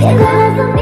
Love me.